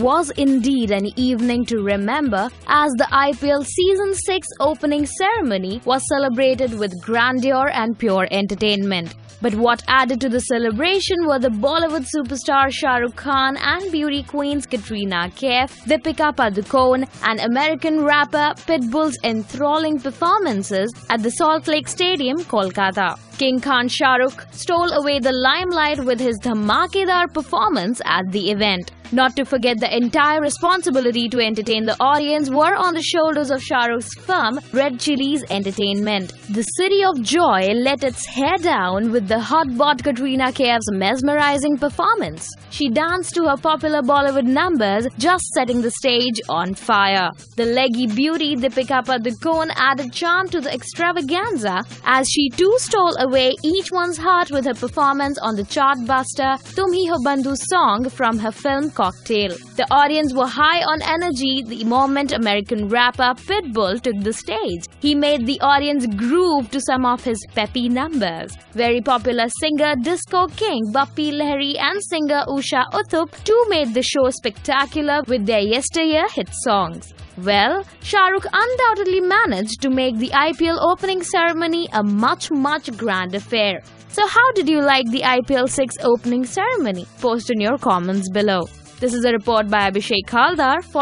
was indeed an evening to remember as the IPL Season 6 opening ceremony was celebrated with grandeur and pure entertainment. But what added to the celebration were the Bollywood superstar Shah Rukh Khan and beauty queens Katrina Kaif, Deepika Padukone, and American rapper Pitbull's enthralling performances at the Salt Lake Stadium, Kolkata. King Khan Shah Rukh stole away the limelight with his dhamakedar performance at the event. Not to forget the entire responsibility to entertain the audience were on the shoulders of Shah Rukh's firm Red Chillies Entertainment. The City of Joy let its hair down with the hot-bought Katrina Kaif's mesmerizing performance. She danced to her popular Bollywood numbers, just setting the stage on fire. The leggy beauty Deepika Padukone added charm to the extravaganza as she too stole away each one's heart with her performance on the chartbuster Tum Hi Ho Bandhu song from her film Cocktail. The audience were high on energy the moment American rapper Pitbull took the stage. He made the audience groove to some of his peppy numbers. Very popular singer Disco King Bappi Lahiri and singer Usha Uthup too made the show spectacular with their yesteryear hit songs. Well, Shahrukh undoubtedly managed to make the IPL opening ceremony a much much grand affair. So how did you like the IPL 6 opening ceremony? Post in your comments below. This is a report by Abhishek Haldar for